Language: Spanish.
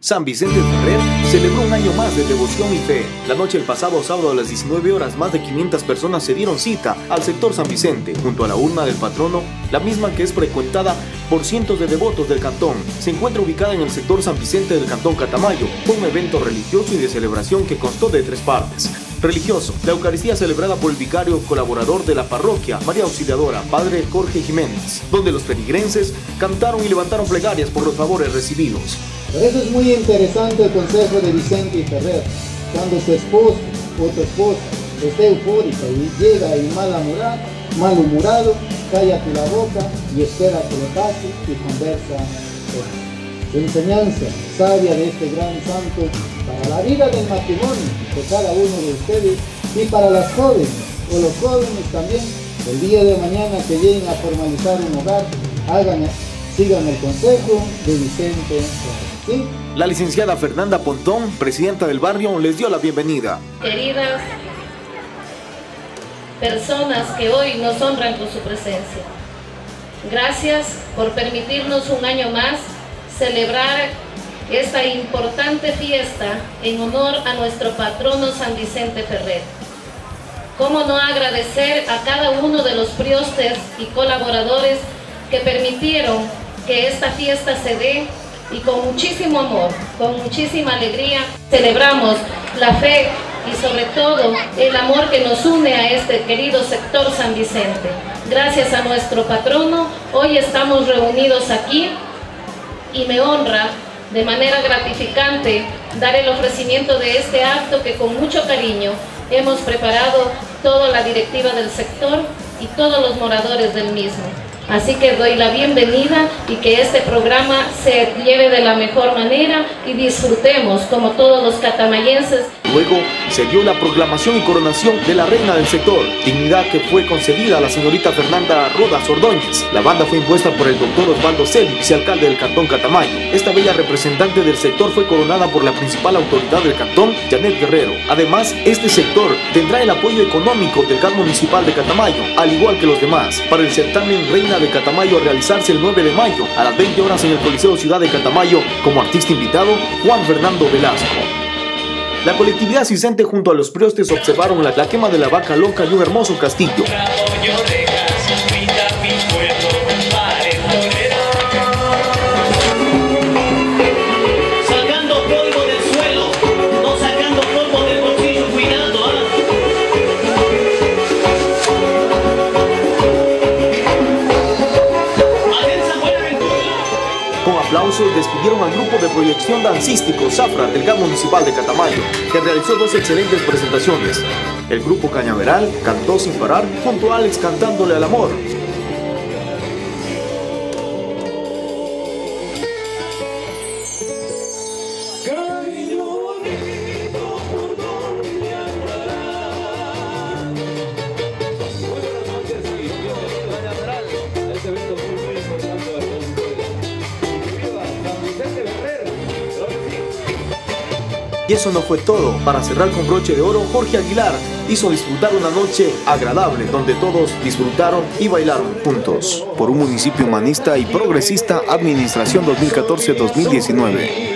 San Vicente Ferrer celebró un año más de devoción y fe. La noche del pasado sábado a las 19 horas, más de 500 personas se dieron cita al sector San Vicente, junto a la urna del patrono, la misma que es frecuentada por cientos de devotos del cantón. Se encuentra ubicada en el sector San Vicente del cantón Catamayo. Un evento religioso y de celebración que constó de tres partes religioso. La Eucaristía celebrada por el vicario colaborador de la parroquia, María Auxiliadora, Padre Jorge Jiménez, donde los peligrenses cantaron y levantaron plegarias por los favores recibidos. Por eso es muy interesante el consejo de Vicente y Ferrer. Cuando su esposo o tu esposa esté eufórica y llega y malhumorado, malhumorado, cállate la boca y espera que le pase y conversa con su enseñanza sabia de este gran santo para la vida del matrimonio de cada uno de ustedes y para las jóvenes o los jóvenes también el día de mañana que lleguen a formalizar un hogar hagan sigan el consejo de Vicente La licenciada Fernanda Pontón, presidenta del barrio, les dio la bienvenida. Queridas personas que hoy nos honran con su presencia, gracias por permitirnos un año más celebrar esta importante fiesta en honor a nuestro patrono San Vicente Ferrer. ¿Cómo no agradecer a cada uno de los priostes y colaboradores que permitieron que esta fiesta se dé y con muchísimo amor, con muchísima alegría celebramos la fe y sobre todo el amor que nos une a este querido sector San Vicente. Gracias a nuestro patrono, hoy estamos reunidos aquí y me honra de manera gratificante dar el ofrecimiento de este acto que con mucho cariño hemos preparado toda la directiva del sector y todos los moradores del mismo. Así que doy la bienvenida y que este programa se lleve de la mejor manera y disfrutemos como todos los catamayenses. Luego se dio la proclamación y coronación de la reina del sector, dignidad que fue concedida a la señorita Fernanda Rodas Ordóñez. La banda fue impuesta por el doctor Osvaldo Celi, vicealcalde del cantón Catamayo. Esta bella representante del sector fue coronada por la principal autoridad del cantón, Janet Guerrero. Además, este sector tendrá el apoyo económico del CAD municipal de Catamayo, al igual que los demás, para el certamen Reina de Catamayo a realizarse el 9 de mayo a las 20 horas en el Coliseo Ciudad de Catamayo como artista invitado Juan Fernando Velasco. La colectividad asistente junto a los priostes observaron la, la quema de la vaca loca y un hermoso castillo. Aplausos despidieron al grupo de proyección dancístico Zafra del GAM Municipal de Catamayo, que realizó dos excelentes presentaciones. El grupo Cañaveral cantó sin parar junto a Alex cantándole al amor, Y eso no fue todo. Para cerrar con broche de oro, Jorge Aguilar hizo disfrutar una noche agradable donde todos disfrutaron y bailaron juntos. Por un municipio humanista y progresista, Administración 2014-2019.